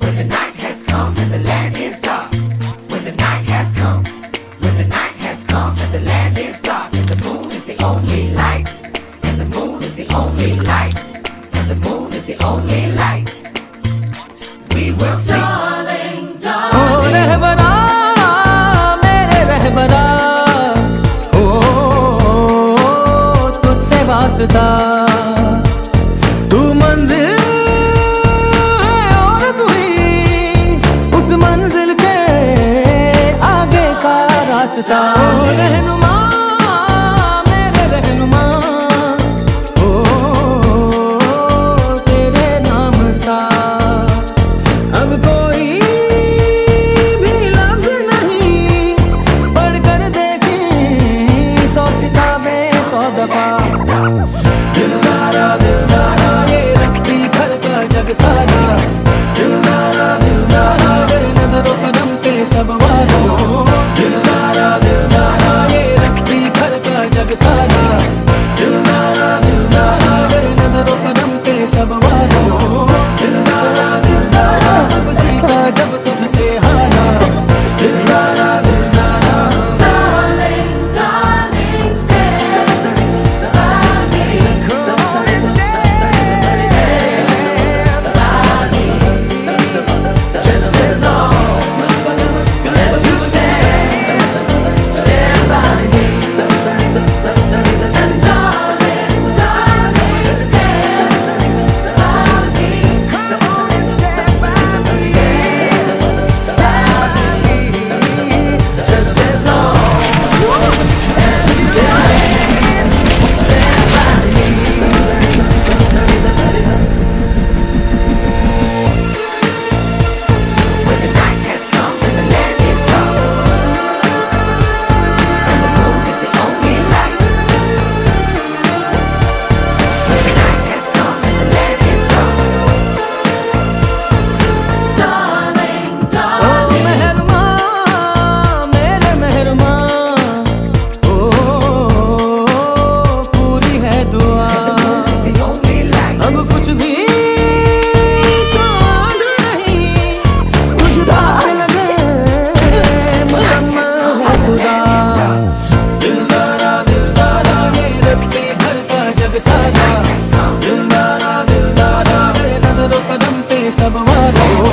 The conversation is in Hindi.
when the night has come and the land is dark. When the night has come, when the night has come and the land is dark. And the moon is the only light. And the moon is the only light. And the moon is the only light. We will see. Darling, darling. Oh, Rehbara, mere Rehbara. Oh, तुझसे वास्ता रास्ता। रहनुमा, मेरे रहनुमा। तेरे नाम सा। अब कोई भी नहीं सौ दिलदारा दिलदारा, ये रखती घर का जग सारा। दिलदारा सब वादे